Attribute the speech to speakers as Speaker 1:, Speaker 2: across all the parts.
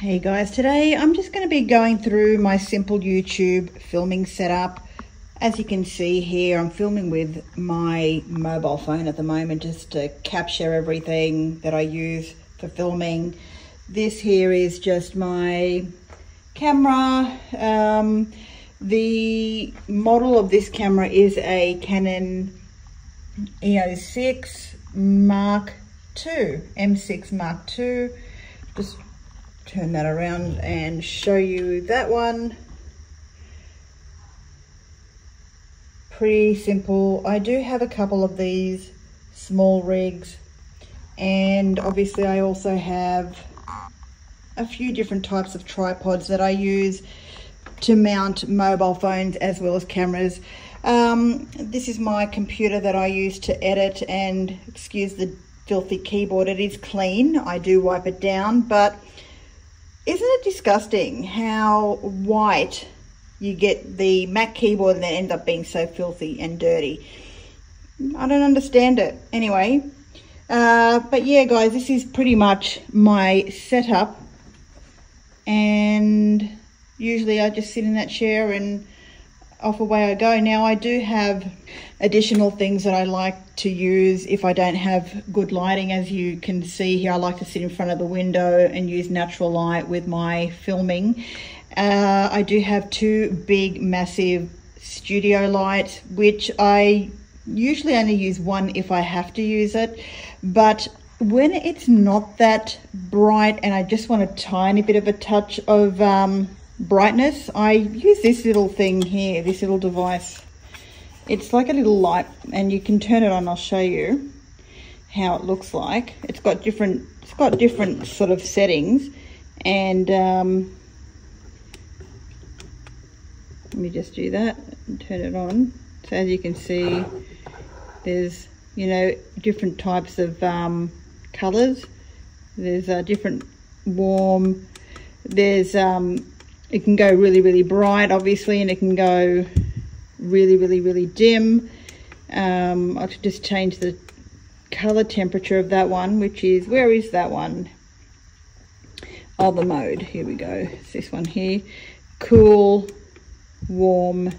Speaker 1: Hey guys, today I'm just going to be going through my simple YouTube filming setup. As you can see here, I'm filming with my mobile phone at the moment just to capture everything that I use for filming. This here is just my camera. Um, the model of this camera is a Canon EOS 6 Mark II, M6 Mark II. Just turn that around and show you that one. Pretty simple. I do have a couple of these small rigs and obviously I also have a few different types of tripods that I use to mount mobile phones as well as cameras. Um, this is my computer that I use to edit and excuse the filthy keyboard. It is clean. I do wipe it down, but isn't it disgusting how white you get the Mac keyboard and then ends up being so filthy and dirty? I don't understand it. Anyway, uh, but yeah, guys, this is pretty much my setup. And usually I just sit in that chair and off away I go. Now I do have additional things that I like to use if I don't have good lighting. As you can see here, I like to sit in front of the window and use natural light with my filming. Uh, I do have two big, massive studio lights, which I usually only use one if I have to use it. But when it's not that bright and I just want a tiny bit of a touch of um, brightness, I use this little thing here, this little device. It's like a little light and you can turn it on. I'll show you how it looks like. It's got different, it's got different sort of settings and um, let me just do that and turn it on. So as you can see, there's, you know, different types of um, colors. There's a different warm, there's um, it can go really, really bright, obviously, and it can go really, really, really dim. Um, I'll just change the color temperature of that one, which is, where is that one? Oh, the mode, here we go. It's this one here. Cool, warm,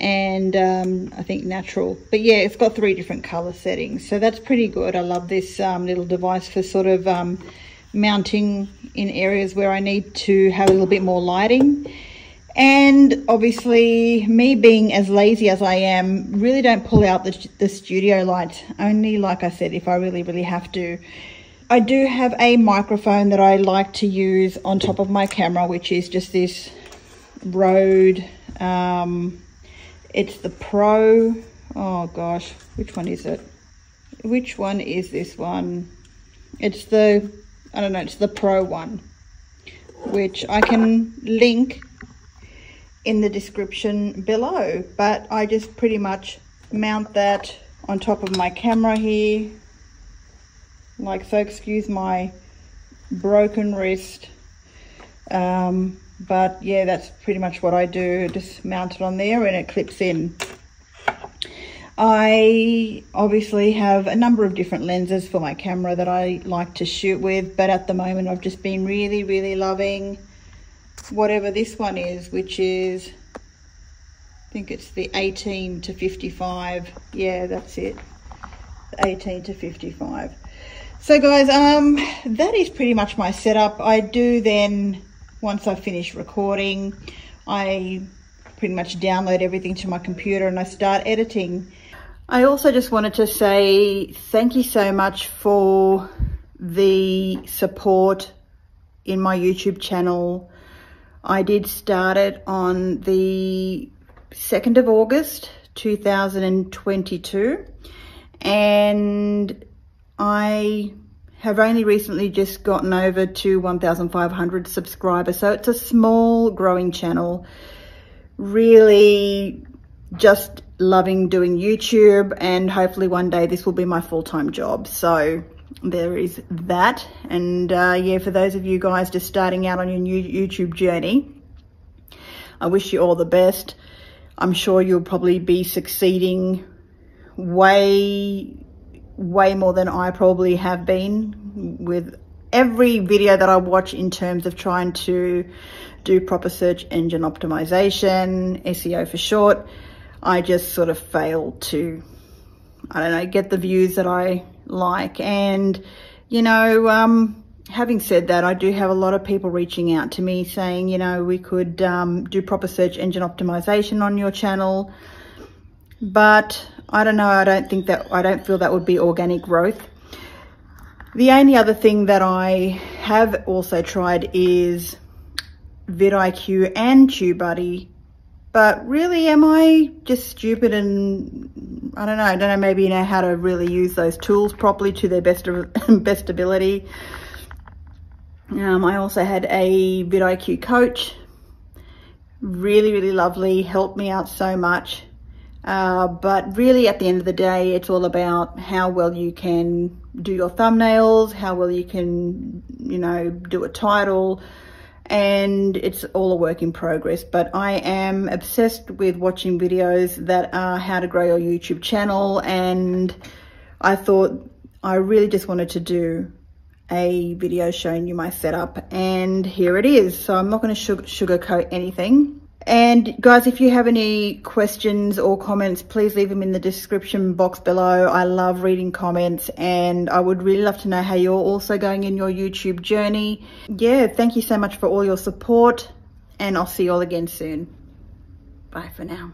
Speaker 1: and um, I think natural. But yeah, it's got three different color settings. So that's pretty good. I love this um, little device for sort of um, mounting in areas where I need to have a little bit more lighting. And obviously, me being as lazy as I am, really don't pull out the, the studio light. Only, like I said, if I really, really have to. I do have a microphone that I like to use on top of my camera, which is just this Rode. Um, it's the Pro. Oh gosh, which one is it? Which one is this one? It's the I don't know, it's the Pro one, which I can link in the description below. But I just pretty much mount that on top of my camera here, like so, excuse my broken wrist. Um, but yeah, that's pretty much what I do. Just mount it on there and it clips in. I obviously have a number of different lenses for my camera that I like to shoot with, but at the moment I've just been really, really loving whatever this one is, which is, I think it's the 18 to 55. Yeah, that's it. 18 to 55. So guys, um, that is pretty much my setup. I do then, once I finish recording, I pretty much download everything to my computer and I start editing. I also just wanted to say thank you so much for the support in my YouTube channel. I did start it on the 2nd of August 2022 and I have only recently just gotten over to 1,500 subscribers. So it's a small growing channel. Really just loving doing YouTube and hopefully one day this will be my full-time job. So there is that. And uh, yeah, for those of you guys just starting out on your new YouTube journey, I wish you all the best. I'm sure you'll probably be succeeding way, way more than I probably have been with every video that I watch in terms of trying to do proper search engine optimization, SEO for short, I just sort of fail to, I don't know, get the views that I like. And, you know, um, having said that, I do have a lot of people reaching out to me saying, you know, we could um, do proper search engine optimization on your channel. But I don't know, I don't think that, I don't feel that would be organic growth. The only other thing that I have also tried is vidIQ and TubeBuddy. But really, am I just stupid and I don't know, I don't know, maybe you know how to really use those tools properly to their best, best ability. Um, I also had a vidIQ coach. Really, really lovely, helped me out so much. Uh, but really at the end of the day, it's all about how well you can do your thumbnails, how well you can, you know, do a title, and it's all a work in progress. But I am obsessed with watching videos that are how to grow your YouTube channel, and I thought I really just wanted to do a video showing you my setup, and here it is. So I'm not going to sugarcoat anything. And guys, if you have any questions or comments, please leave them in the description box below. I love reading comments and I would really love to know how you're also going in your YouTube journey. Yeah, thank you so much for all your support and I'll see you all again soon. Bye for now.